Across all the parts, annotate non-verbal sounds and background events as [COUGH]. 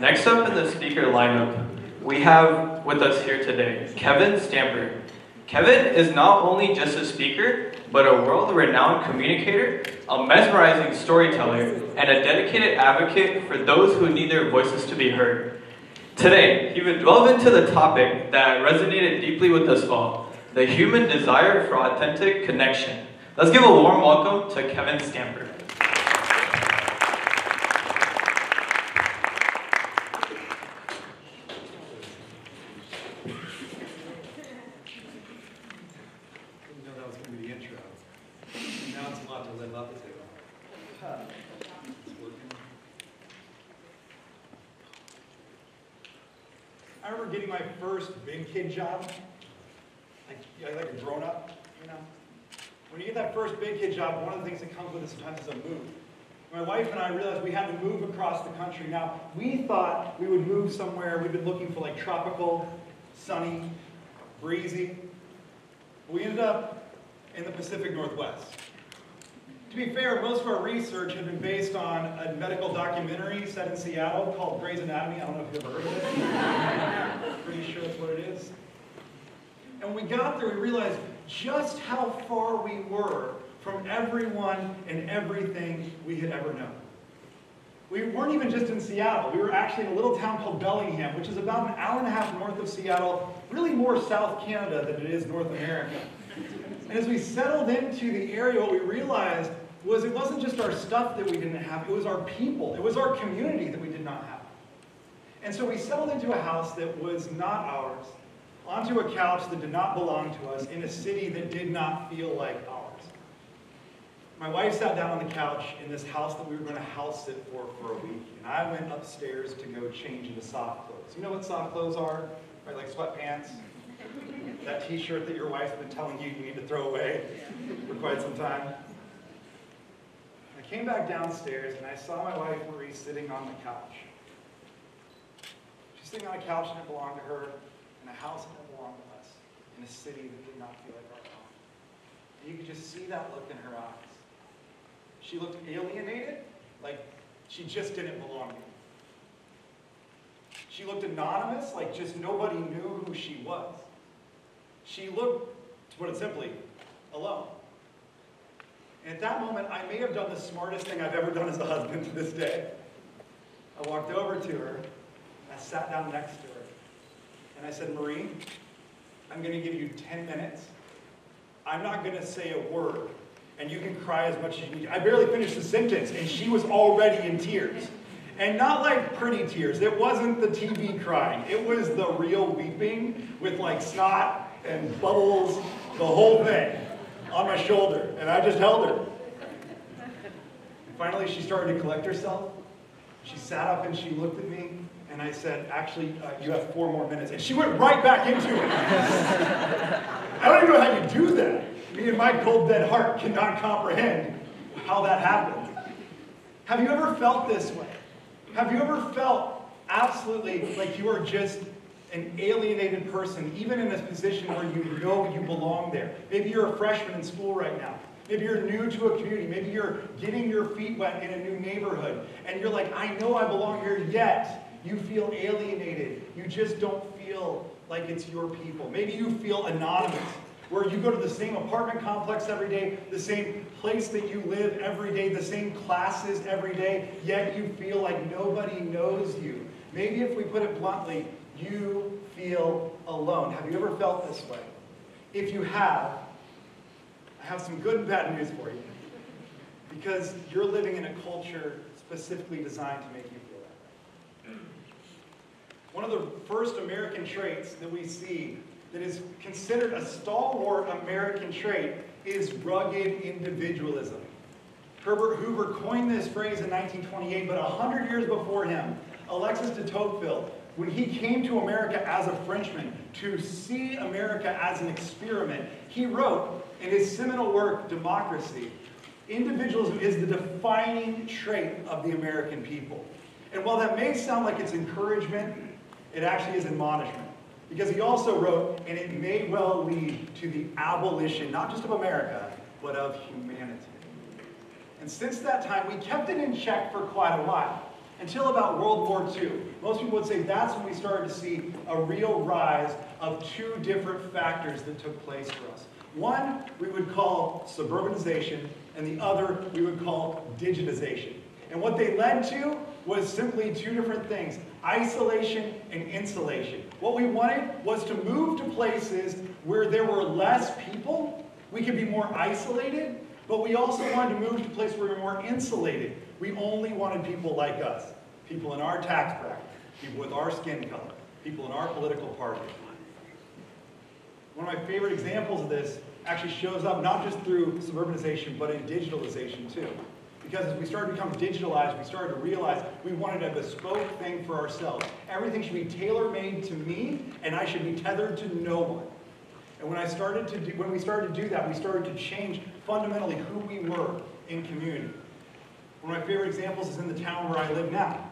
Next up in the speaker lineup, we have with us here today Kevin Stamper. Kevin is not only just a speaker, but a world renowned communicator, a mesmerizing storyteller, and a dedicated advocate for those who need their voices to be heard. Today, he will delve into the topic that resonated deeply with us all the human desire for authentic connection. Let's give a warm welcome to Kevin Stamper. Kid job, like, like a grown up, you know? When you get that first big kid job, one of the things that comes with it sometimes is a move. My wife and I realized we had to move across the country. Now, we thought we would move somewhere, we've been looking for like tropical, sunny, breezy. We ended up in the Pacific Northwest. To be fair, most of our research had been based on a medical documentary set in Seattle called Grey's Anatomy. I don't know if you've ever heard of it. [LAUGHS] Pretty sure that's what it is. And when we got there, we realized just how far we were from everyone and everything we had ever known. We weren't even just in Seattle. We were actually in a little town called Bellingham, which is about an hour and a half north of Seattle, really more South Canada than it is North America. And as we settled into the area, what we realized was it wasn't just our stuff that we didn't have, it was our people. It was our community that we did not have. And so we settled into a house that was not ours, onto a couch that did not belong to us, in a city that did not feel like ours. My wife sat down on the couch in this house that we were going to house sit for for a week, and I went upstairs to go change into soft clothes. You know what soft clothes are? Right, like sweatpants? [LAUGHS] That t-shirt that your wife's been telling you you need to throw away for quite some time came back downstairs and I saw my wife Marie sitting on the couch. She's sitting on a couch and it belonged to her, in a house it belonged to us, in a city that did not feel like our home. And you could just see that look in her eyes. She looked alienated, like she just didn't belong me. She looked anonymous, like just nobody knew who she was. She looked, to put it simply, alone. And at that moment, I may have done the smartest thing I've ever done as a husband to this day. I walked over to her, I sat down next to her, and I said, Marie, I'm going to give you 10 minutes. I'm not going to say a word, and you can cry as much as you need. I barely finished the sentence, and she was already in tears. And not like pretty tears. It wasn't the TV crying. It was the real weeping with like snot and bubbles, the whole thing on my shoulder, and I just held her. And finally, she started to collect herself. She sat up and she looked at me, and I said, actually, uh, you have four more minutes. And she went right back into it. I don't even know how you do that. Me and my cold, dead heart cannot comprehend how that happened. Have you ever felt this way? Have you ever felt absolutely like you are just an alienated person, even in a position where you know you belong there. Maybe you're a freshman in school right now. Maybe you're new to a community. Maybe you're getting your feet wet in a new neighborhood. And you're like, I know I belong here, yet you feel alienated. You just don't feel like it's your people. Maybe you feel anonymous, where you go to the same apartment complex every day, the same place that you live every day, the same classes every day, yet you feel like nobody knows you. Maybe if we put it bluntly, you feel alone. Have you ever felt this way? If you have, I have some good and bad news for you. Because you're living in a culture specifically designed to make you feel that way. One of the first American traits that we see that is considered a stalwart American trait is rugged individualism. Herbert Hoover coined this phrase in 1928, but 100 years before him, Alexis de Tocqueville when he came to America as a Frenchman to see America as an experiment, he wrote in his seminal work, Democracy, individualism is the defining trait of the American people. And while that may sound like it's encouragement, it actually is admonishment. Because he also wrote, and it may well lead to the abolition, not just of America, but of humanity. And since that time, we kept it in check for quite a while. Until about World War II. Most people would say that's when we started to see a real rise of two different factors that took place for us. One we would call suburbanization, and the other we would call digitization. And what they led to was simply two different things isolation and insulation. What we wanted was to move to places where there were less people, we could be more isolated, but we also wanted to move to places where we were more insulated. We only wanted people like us, people in our tax bracket, people with our skin color, people in our political party. One of my favorite examples of this actually shows up not just through suburbanization, but in digitalization too. Because as we started to become digitalized, we started to realize we wanted a bespoke thing for ourselves. Everything should be tailor-made to me, and I should be tethered to no one. And when I started to do, when we started to do that, we started to change fundamentally who we were in community. One of my favorite examples is in the town where I live now.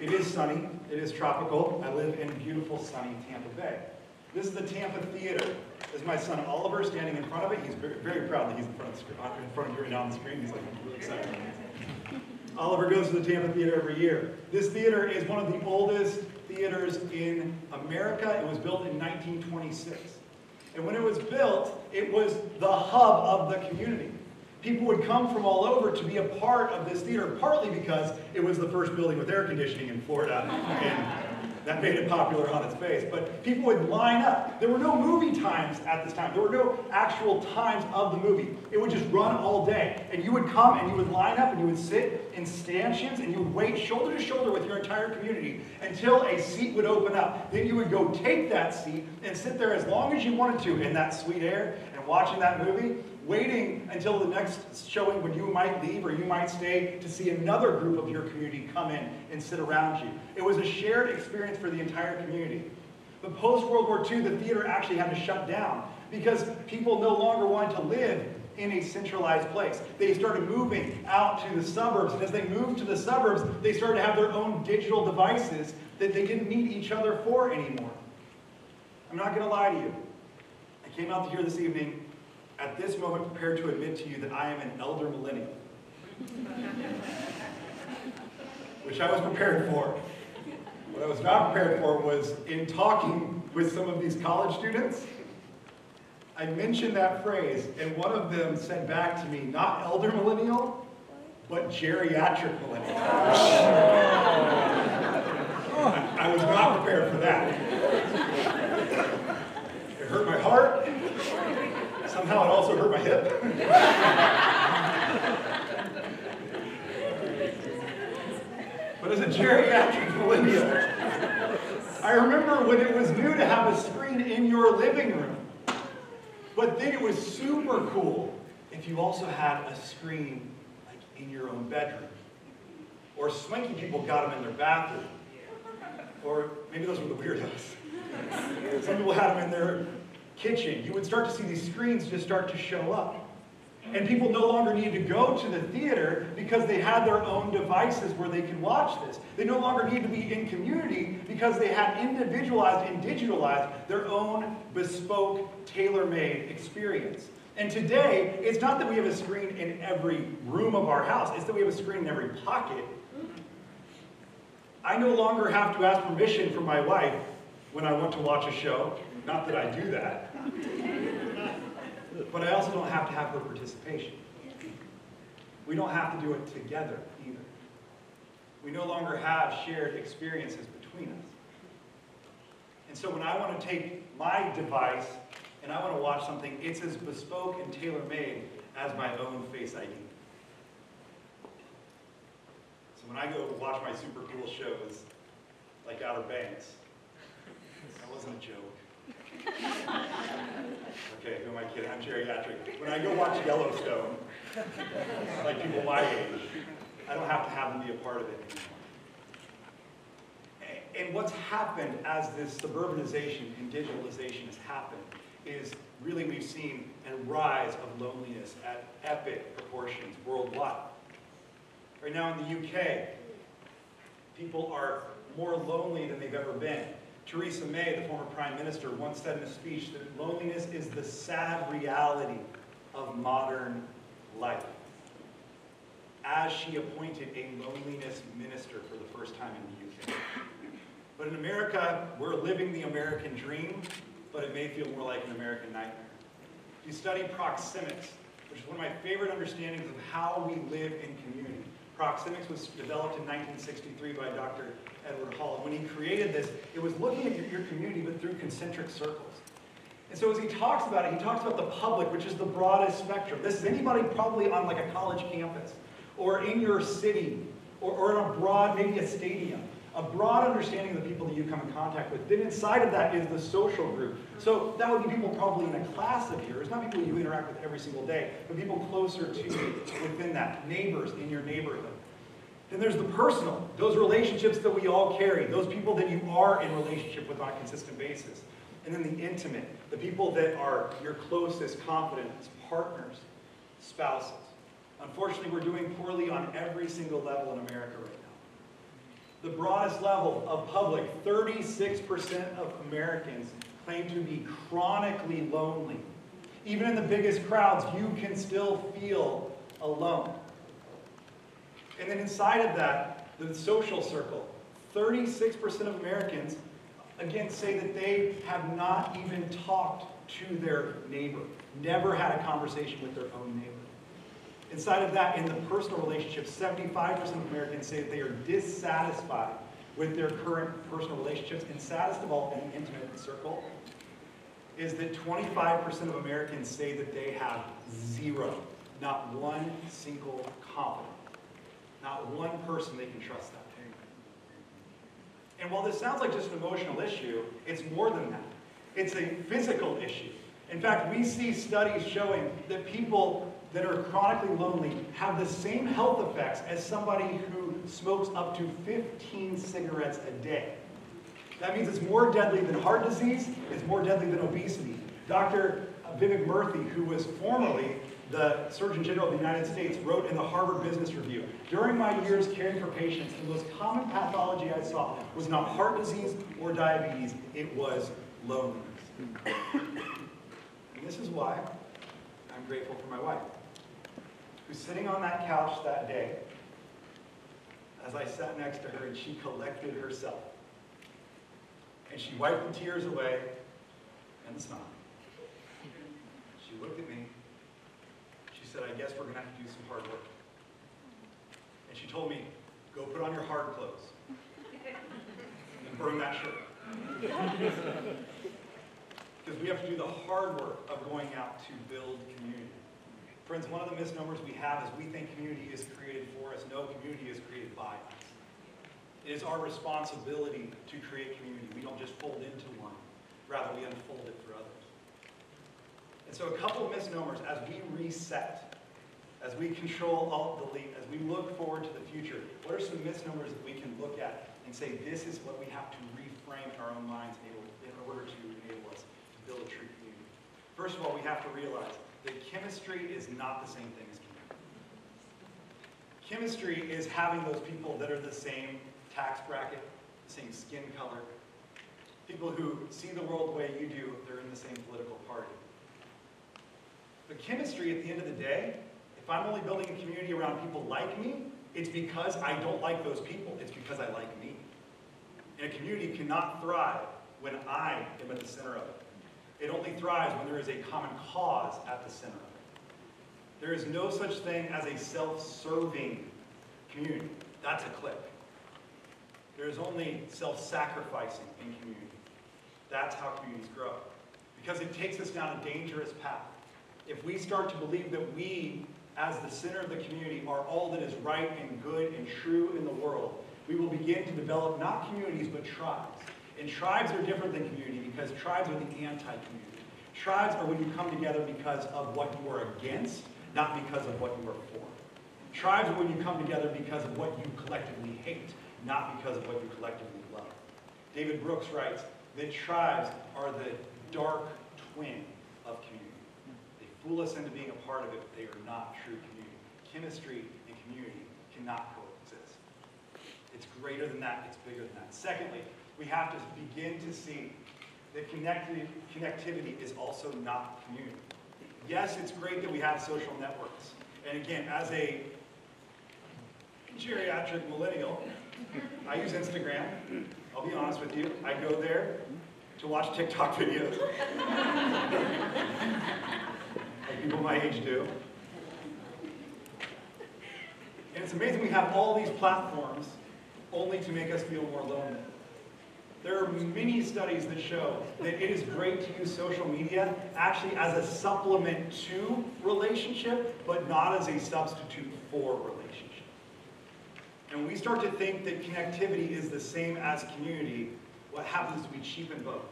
It is sunny, it is tropical. I live in beautiful sunny Tampa Bay. This is the Tampa Theater. This is my son Oliver standing in front of it. He's very, very proud that he's in front of the screen, uh, in front of you right now on the screen. He's like really excited. Oliver goes to the Tampa Theater every year. This theater is one of the oldest theaters in America. It was built in 1926. And when it was built, it was the hub of the community. People would come from all over to be a part of this theater, partly because it was the first building with air conditioning in Florida, and that made it popular on its face. But people would line up. There were no movie times at this time. There were no actual times of the movie. It would just run all day. And you would come and you would line up and you would sit in stanchions and you would wait shoulder to shoulder with your entire community until a seat would open up. Then you would go take that seat and sit there as long as you wanted to in that sweet air and watching that movie waiting until the next showing when you might leave or you might stay to see another group of your community come in and sit around you. It was a shared experience for the entire community. But post World War II, the theater actually had to shut down because people no longer wanted to live in a centralized place. They started moving out to the suburbs, and as they moved to the suburbs, they started to have their own digital devices that they didn't need each other for anymore. I'm not going to lie to you. Came out here this evening at this moment prepared to admit to you that I am an elder millennial. Which I was prepared for. What I was not prepared for was in talking with some of these college students, I mentioned that phrase, and one of them said back to me, not elder millennial, but geriatric millennial. I was not prepared for that. Hurt my heart. Somehow it also hurt my hip. but as a geriatric millennial, I remember when it was new to have a screen in your living room. But then it was super cool if you also had a screen like in your own bedroom. Or swanky people got them in their bathroom. Or maybe those were the weirdos. Some people had them in their kitchen, you would start to see these screens just start to show up. And people no longer needed to go to the theater because they had their own devices where they could watch this. They no longer needed to be in community because they had individualized and digitalized their own bespoke, tailor-made experience. And today, it's not that we have a screen in every room of our house, it's that we have a screen in every pocket. I no longer have to ask permission from my wife when I want to watch a show. Not that I do that. But I also don't have to have her participation. We don't have to do it together either. We no longer have shared experiences between us. And so when I want to take my device and I want to watch something, it's as bespoke and tailor-made as my own Face ID. So when I go watch my super cool shows, like Outer Banks, that wasn't a joke. Okay, who am I kidding? I'm geriatric. When I go watch Yellowstone, like people my age, I don't have to have them be a part of it anymore. And what's happened as this suburbanization and digitalization has happened is really we've seen a rise of loneliness at epic proportions worldwide. Right now in the UK, people are more lonely than they've ever been. Theresa May, the former prime minister, once said in a speech that loneliness is the sad reality of modern life. as she appointed a loneliness minister for the first time in the UK. But in America, we're living the American dream, but it may feel more like an American nightmare. If You study proxemics, which is one of my favorite understandings of how we live in community. Proxemics was developed in 1963 by Dr. Edward Hall. When he created this, it was looking at your, your community, but through concentric circles. And so as he talks about it, he talks about the public, which is the broadest spectrum. This is anybody probably on like a college campus, or in your city, or, or in a broad, maybe a stadium a broad understanding of the people that you come in contact with. Then inside of that is the social group. So that would be people probably in a class of yours, not people you interact with every single day, but people closer to you within that, neighbors in your neighborhood. Then there's the personal, those relationships that we all carry, those people that you are in relationship with on a consistent basis. And then the intimate, the people that are your closest confidants, partners, spouses. Unfortunately, we're doing poorly on every single level in America right now the broadest level of public, 36% of Americans claim to be chronically lonely. Even in the biggest crowds, you can still feel alone. And then inside of that, the social circle, 36% of Americans, again, say that they have not even talked to their neighbor, never had a conversation with their own neighbor. Inside of that, in the personal relationships, 75% of Americans say they are dissatisfied with their current personal relationships. And saddest of all, in the intimate circle, is that 25% of Americans say that they have zero, not one single confidant, not one person they can trust that. And while this sounds like just an emotional issue, it's more than that. It's a physical issue. In fact, we see studies showing that people that are chronically lonely have the same health effects as somebody who smokes up to 15 cigarettes a day. That means it's more deadly than heart disease, it's more deadly than obesity. Dr. Vivek Murthy, who was formerly the Surgeon General of the United States, wrote in the Harvard Business Review, during my years caring for patients, the most common pathology I saw was not heart disease or diabetes, it was loneliness. [COUGHS] and this is why I'm grateful for my wife who's sitting on that couch that day as I sat next to her and she collected herself. And she wiped the tears away and the smile. She looked at me. She said, I guess we're going to have to do some hard work. And she told me, go put on your hard clothes and burn that shirt. [LAUGHS] because we have to do the hard work of going out to build community. Friends, one of the misnomers we have is we think community is created for us. No, community is created by us. It is our responsibility to create community. We don't just fold into one. Rather, we unfold it for others. And so a couple of misnomers as we reset, as we control, alt, delete, as we look forward to the future, what are some misnomers that we can look at and say, this is what we have to reframe in our own minds in order to enable us to build a true community? First of all, we have to realize that chemistry is not the same thing as community. Chemistry is having those people that are the same tax bracket, the same skin color, people who see the world the way you do, they're in the same political party. But chemistry, at the end of the day, if I'm only building a community around people like me, it's because I don't like those people. It's because I like me. And a community cannot thrive when I am at the center of it. It only thrives when there is a common cause at the center of it. There is no such thing as a self-serving community. That's a clique. There is only self-sacrificing in community. That's how communities grow. Because it takes us down a dangerous path. If we start to believe that we, as the center of the community, are all that is right and good and true in the world, we will begin to develop not communities, but tribes. And tribes are different than community because tribes are the anti-community. Tribes are when you come together because of what you are against, not because of what you are for. Tribes are when you come together because of what you collectively hate, not because of what you collectively love. David Brooks writes that tribes are the dark twin of community. They fool us into being a part of it, but they are not true community. Chemistry and community cannot coexist. It's greater than that, it's bigger than that. Secondly, we have to begin to see that connectivity is also not community. Yes, it's great that we have social networks. And again, as a geriatric millennial. I use Instagram. I'll be honest with you. I go there to watch TikTok [LAUGHS] videos. like people my age do. And it's amazing we have all these platforms only to make us feel more lonely. There are many studies that show that it is great to use social media actually as a supplement to relationship, but not as a substitute for relationship. And when we start to think that connectivity is the same as community, what happens is we cheapen both.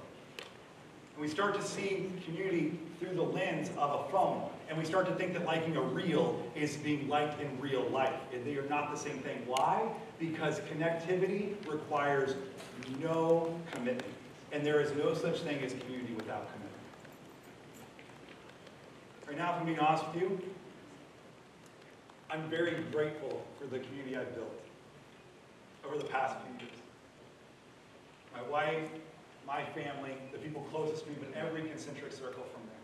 And we start to see community through the lens of a phone. And we start to think that liking a reel is being liked in real life. And they are not the same thing. Why? Because connectivity requires no commitment. And there is no such thing as community without commitment. Right now, if I'm being honest with you, I'm very grateful for the community I've built over the past few years. My wife, my family, the people closest to me, but every concentric circle from there.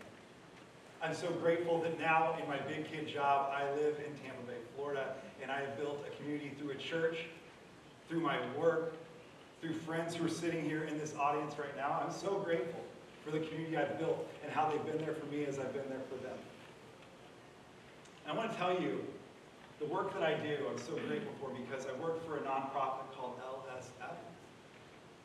I'm so grateful that now in my big kid job, I live in Tampa Bay, Florida, and I have built a community through a church, through my work, through friends who are sitting here in this audience right now. I'm so grateful for the community I've built and how they've been there for me as I've been there for them. And I want to tell you, the work that I do, I'm so grateful for because I work for a nonprofit called LSF.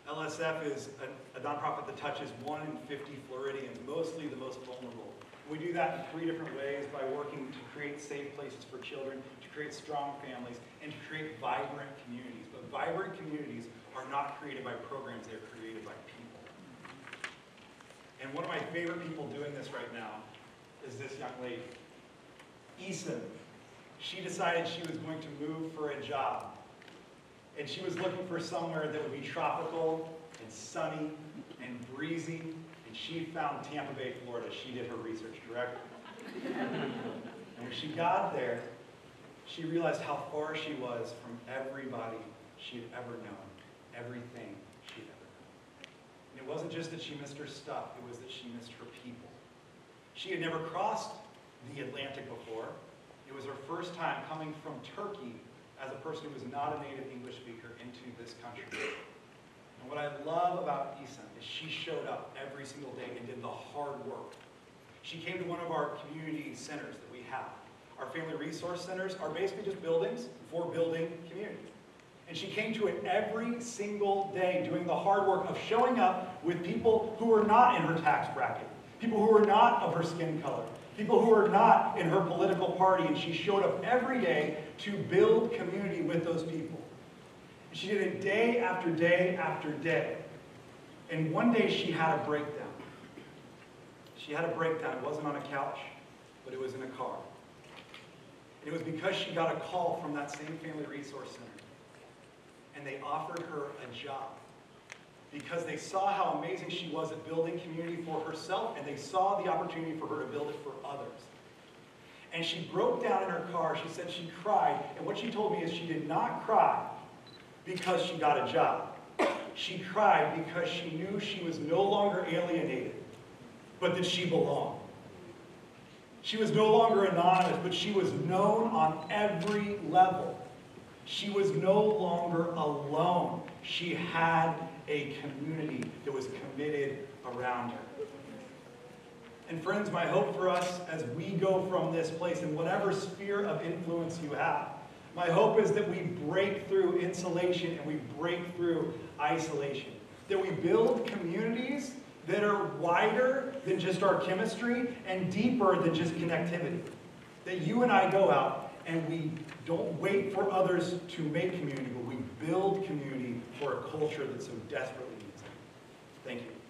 LSF is a, a nonprofit that touches 1 in 50 Floridians, mostly the most vulnerable. We do that in three different ways by working to create safe places for children, to create strong families, and to create vibrant communities. But vibrant communities are not created by programs, they're created by people. And one of my favorite people doing this right now is this young lady, Eason. She decided she was going to move for a job. And she was looking for somewhere that would be tropical and sunny and breezy and she found Tampa Bay, Florida. She did her research directly. and when she got there, she realized how far she was from everybody she'd ever known, everything she'd ever known. And it wasn't just that she missed her stuff, it was that she missed her people. She had never crossed the Atlantic before. It was her first time coming from Turkey as a person who was not a native English speaker into this country. And what I love about Eason is she showed up every single day and did the hard work. She came to one of our community centers that we have. Our family resource centers are basically just buildings for building community. And she came to it every single day doing the hard work of showing up with people who were not in her tax bracket, people who were not of her skin color, people who were not in her political party. And she showed up every day to build community with those people. She did it day after day after day. And one day she had a breakdown. She had a breakdown. It wasn't on a couch, but it was in a car. And it was because she got a call from that same Family Resource Center. And they offered her a job. Because they saw how amazing she was at building community for herself, and they saw the opportunity for her to build it for others. And she broke down in her car. She said she cried. And what she told me is she did not cry because she got a job. She cried because she knew she was no longer alienated, but that she belonged. She was no longer anonymous, but she was known on every level. She was no longer alone. She had a community that was committed around her. And friends, my hope for us as we go from this place in whatever sphere of influence you have my hope is that we break through insulation and we break through isolation. That we build communities that are wider than just our chemistry and deeper than just connectivity. That you and I go out and we don't wait for others to make community, but we build community for a culture that so desperately needs it. Thank you.